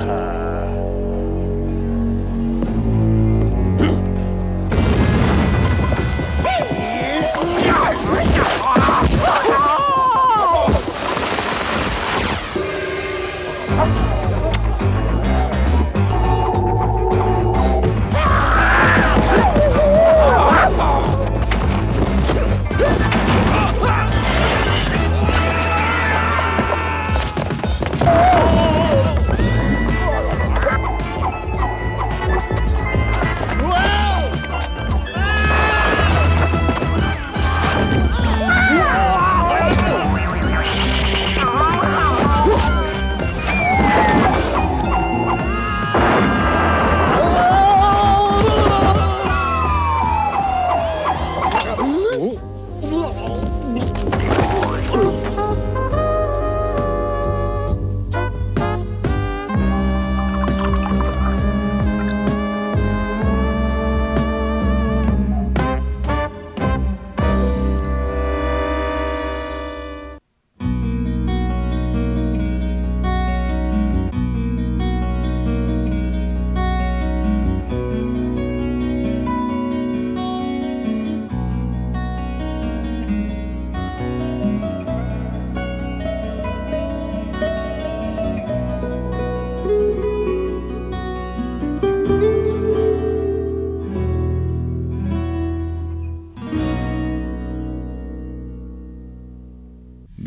Uh...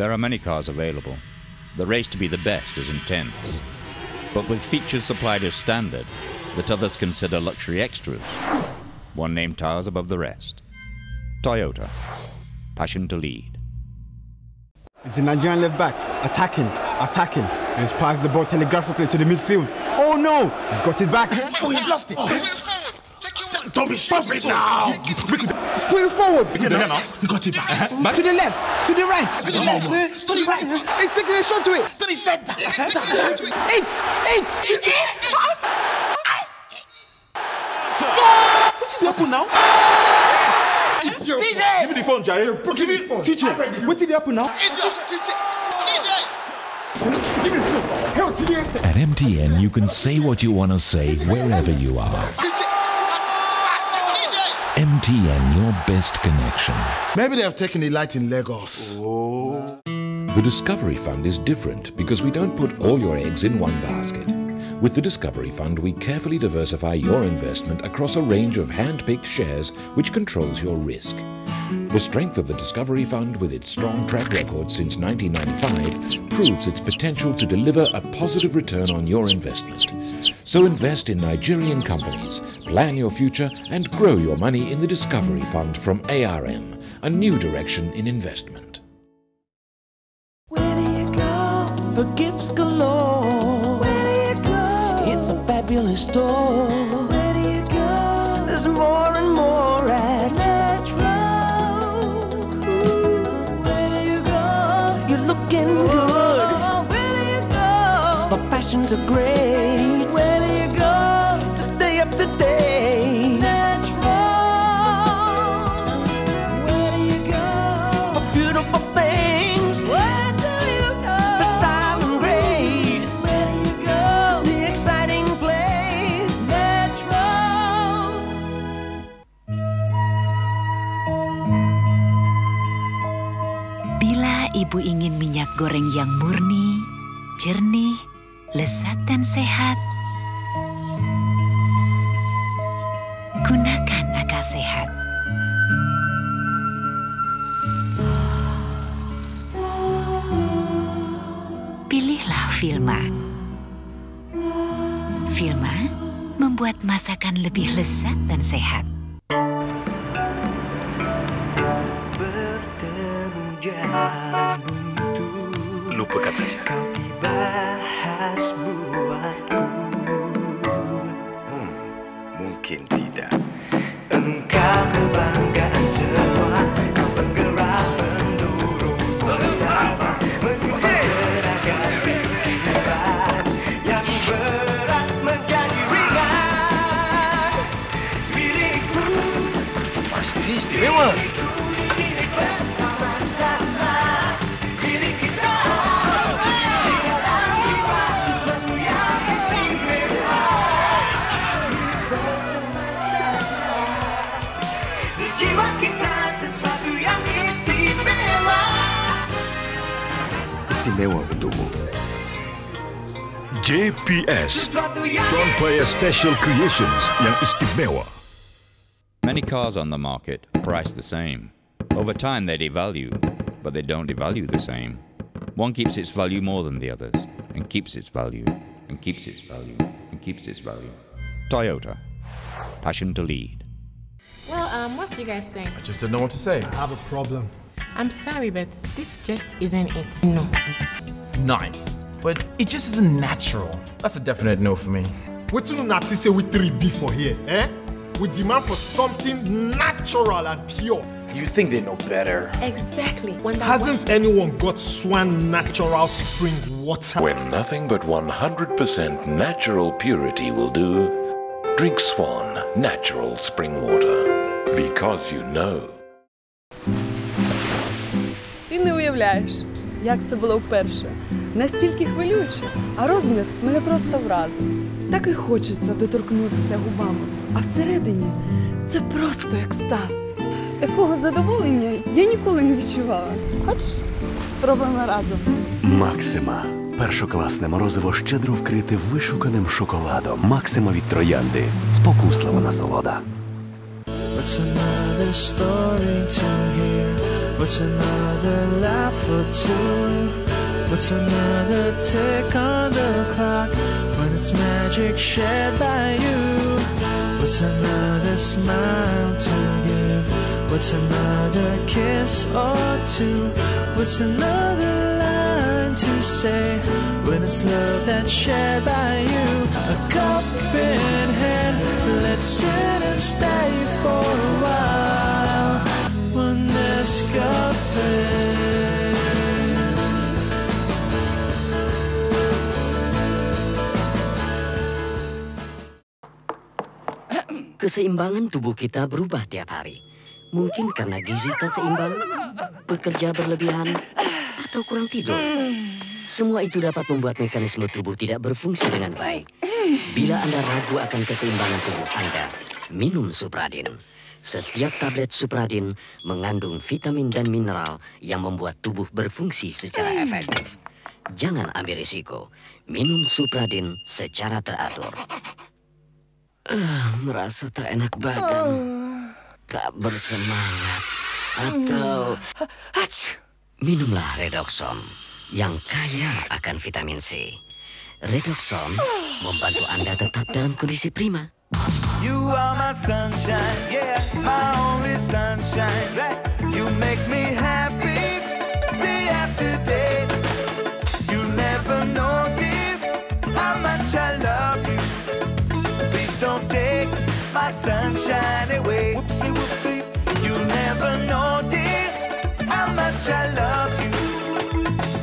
There are many cars available. The race to be the best is intense. But with features supplied as standard that others consider luxury extras, one name towers above the rest. Toyota. Passion to lead. It's the Nigerian left back, attacking, attacking, and he's passed the ball telegraphically to the midfield. Oh no! He's got it back. Oh, he's lost it. Don't be stupid now. He's putting forward. He got it uh-huh. back. To the left, to the right, To the left, uh-huh. to the right. He's taking a shot to it. To the center. Eight, eight. What's the happen now? TJ! Give me the phone, Jerry. Give me the phone. Teacher, what's the happen now? Idiot, TJ! TJ! Give me the phone. Hell, TJ! At MTN, you can say what you want to say wherever you are. TJ! MTN, your best connection. Maybe they have taken the light in Lagos. The Discovery Fund is different because we don't put all your eggs in one basket. With the Discovery Fund, we carefully diversify your investment across a range of hand-picked shares which controls your risk. The strength of the Discovery Fund, with its strong track record since 1995, proves its potential to deliver a positive return on your investment. So invest in Nigerian companies, plan your future, and grow your money in the Discovery Fund from ARM, a new direction in investment. Where do you go? The gifts galore. Where do you go? It's a fabulous store. Are great. Where do you go? To stay up to date. Metro. Where do you go? For beautiful things. Where do you go? For style and grace. Where do you go? The exciting place. Metro. Bila ibu ingin minyak goreng yang murni, jernih, lezat dan sehat, gunakan akal sehat. Pilihlah Filma. Filma membuat masakan lebih lezat dan sehat. Bertemu jalan buntu Lupakan saja. Kau dibahas buatku istimewa untukmu. JPS, John Player Special Creations yang istimewa. Many cars on the market are priced the same. Over time, they devalue, but they don't devalue the same. One keeps its value more than the others, and keeps its value, and keeps its value, and keeps its value. Toyota. Passion to lead. Well, um, what do you guys think? I just don't know what to say. I have a problem. I'm sorry, but this just isn't it. No. Nice, but it just isn't natural. That's a definite no for me. What do Nazi say with 3B for here, eh? We demand for something natural and pure. You think they know better? Exactly. When Hasn't anyone got Swan natural spring water? When nothing but 100% natural purity will do, drink Swan natural spring water. Because you know. Уявляєш, як це було вперше. Настільки хвилююче, а розмір мене просто вразив. Так і хочеться доторкнутися губами. А всередині це просто екстаз. Такого задоволення я ніколи не відчувала. Хочеш? Спробуємо разом. Максима. Першокласне морозиво щедро вкрите вишуканим шоколадом. Максима від троянди. Спокуслива насолода. What's another story to hear? What's another laugh or two? What's another tick on the clock when it's magic shared by you? What's another smile to give? What's another kiss or two? What's another line to say when it's love that's shared by you? A cup in hand, let's sit and stay for a while. Keseimbangan tubuh kita berubah tiap hari. Mungkin karena gizi tak seimbang, bekerja berlebihan, atau kurang tidur. Semua itu dapat membuat mekanisme tubuh tidak berfungsi dengan baik. Bila Anda ragu akan keseimbangan tubuh Anda, minum Supradin. Setiap tablet Supradin mengandung vitamin dan mineral yang membuat tubuh berfungsi secara efektif. Jangan ambil risiko. Minum Supradin secara teratur. Ah, merasa tak enak badan, tak bersemangat, atau minumlah Redoxon yang kaya akan vitamin C. Redoxon membantu Anda tetap dalam kondisi prima. You are my sunshine, yeah, my only sunshine. You make me happy day after day. You never know, dear, how much I love you. Please don't take my sunshine away. Whoopsie, whoopsie. You never know, dear, how much I love you.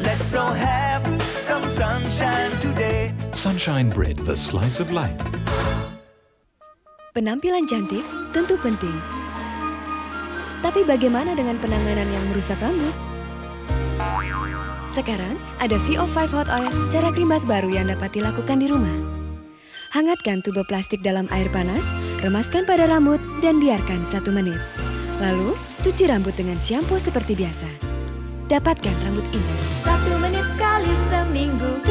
Let's all have some sunshine today. Sunshine Bread, the slice of life. Penampilan cantik tentu penting. Tapi bagaimana dengan penanganan yang merusak rambut? Sekarang ada VO5 Hot Oil, cara krimat baru yang dapat dilakukan di rumah. Hangatkan tube plastik dalam air panas, remaskan pada rambut, dan biarkan satu menit. Lalu, cuci rambut dengan shampoo seperti biasa. Dapatkan rambut indah. Satu menit sekali seminggu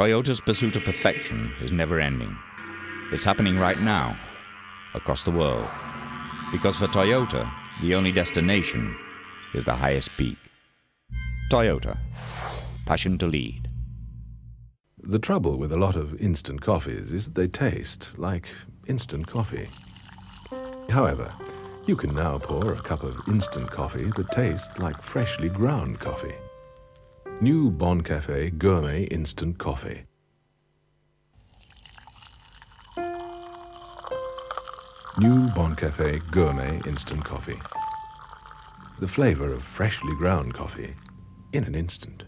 Toyota's pursuit of perfection is never ending. It's happening right now, across the world. Because for Toyota, the only destination is the highest peak. Toyota. Passion to lead. The trouble with a lot of instant coffees is that they taste like instant coffee. However, you can now pour a cup of instant coffee that tastes like freshly ground coffee. New Bon Cafe Gourmet Instant Coffee. New Bon Cafe Gourmet Instant Coffee. The flavor of freshly ground coffee in an instant.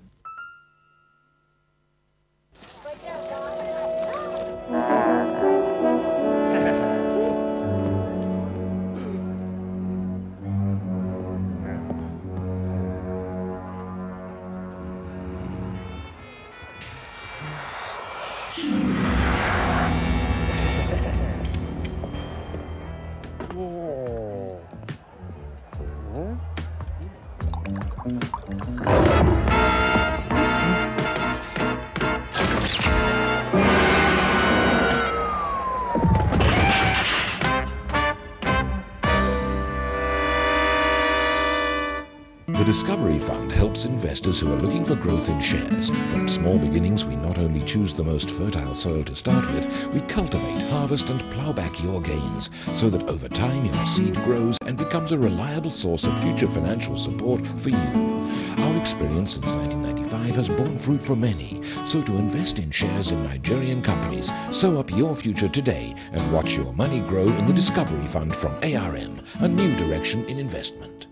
Helps investors who are looking for growth in shares. From small beginnings, we not only choose the most fertile soil to start with, we cultivate, harvest, and plow back your gains so that over time your seed grows and becomes a reliable source of future financial support for you. Our experience since 1995 has borne fruit for many, so to invest in shares in Nigerian companies, sow up your future today and watch your money grow in the Discovery Fund from ARM, a new direction in investment.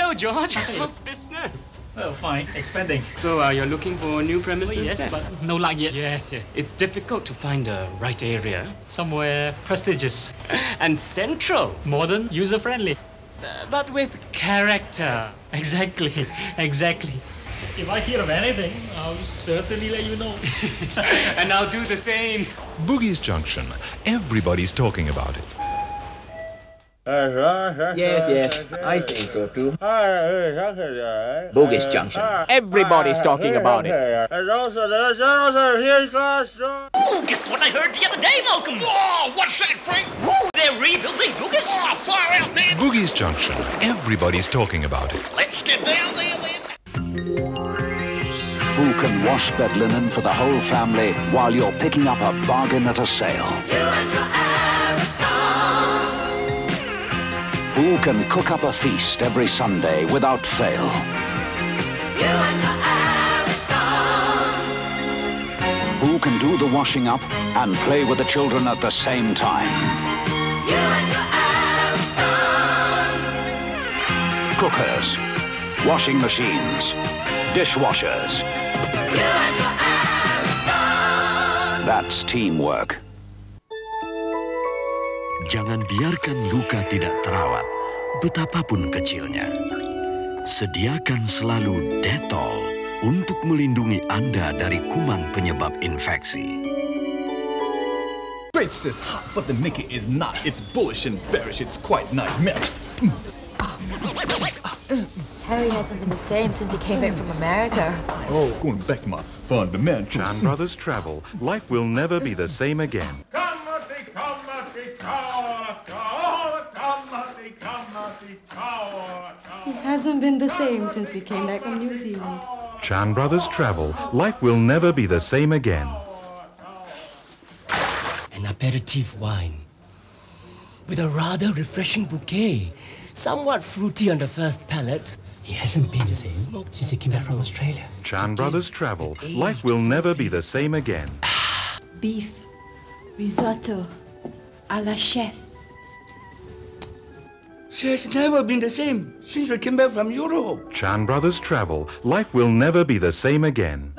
Hello, George. How's business? Well, fine. Expanding. So, uh, you're looking for new premises? Oh, yes, there? but no luck yet. Yes, yes. It's difficult to find the right area. Somewhere prestigious. and central. Modern, user friendly. Uh, but with character. Exactly. Exactly. If I hear of anything, I'll certainly let you know. and I'll do the same. Boogie's Junction. Everybody's talking about it. Yes, yes, I think so too. Bogus Junction. Everybody's talking about it. Ooh, guess what I heard the other day, Malcolm? Whoa, what's that, Frank? Ooh, they're rebuilding Lucas. Oh, far out, man. Boogie's Junction. Everybody's talking about it. Let's get down there then. Who can wash bed linen for the whole family while you're picking up a bargain at a sale? Who can cook up a feast every Sunday without fail? Who can do the washing up and play with the children at the same time? Cookers, washing machines, dishwashers. That's teamwork. Jangan biarkan luka tidak terawat, betapapun kecilnya. Sediakan selalu Dettol untuk melindungi Anda dari kuman penyebab infeksi. Fritz is hot, but the Mickey is not. It's bullish and bearish. It's quite nightmarish. Harry hasn't been the same since he came back from America. Oh, going back to my fundamentals. Chan Brothers Travel. Life will never be the same again. Hasn't been the same since we came back from New Zealand. Chan Brothers Travel. Life will never be the same again. An aperitif wine with a rather refreshing bouquet. Somewhat fruity on the first palate. He hasn't been the same since he came back from Australia. Chan Brothers Travel. Life will never be the same again. Ah. Beef, risotto, a la chef. She has never been the same since we came back from Europe. Chan Brothers Travel. Life will never be the same again.